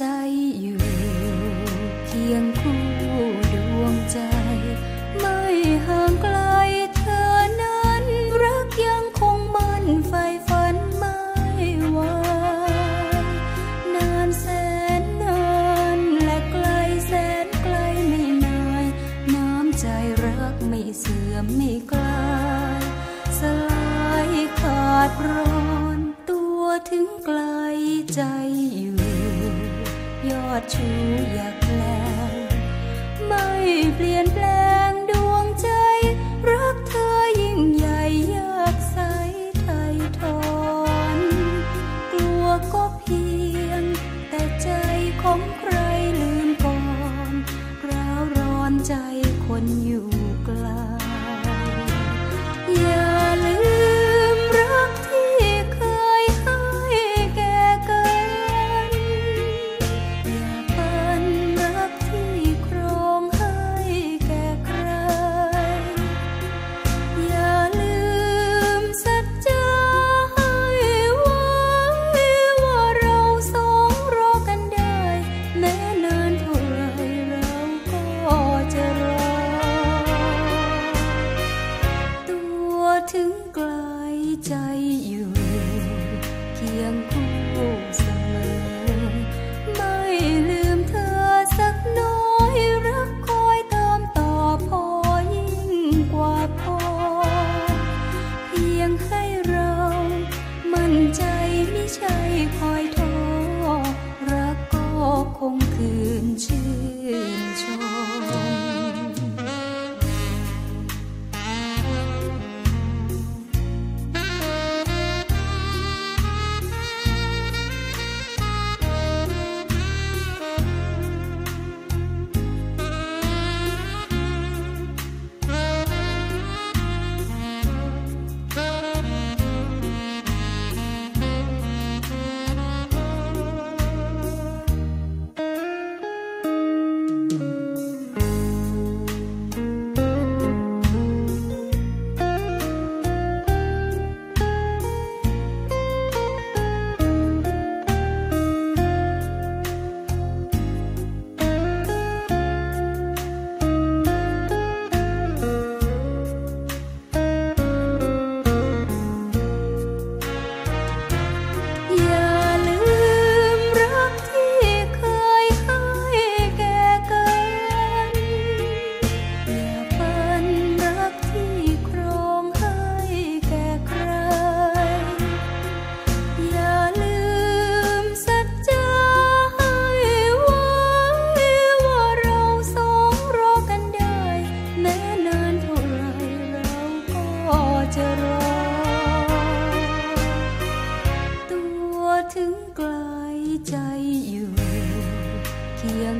ใจอยู่เพียงคู่ดวงใจ ไม่ห่างไกลเธอนั้น รักยังคงมั่นไฟฝันไม่วายนานแสนนานและไกลแสนไกลไม่นานน้ำใจรักไม่เสื่อมไม่กลายสลายขาดร้อนตัวถึงไกลใจอยู่ ยอดชูอยากแกล้งไม่เปลี่ยนแปลง ใช่พอ ถึงกลาใจอยู่ เคียง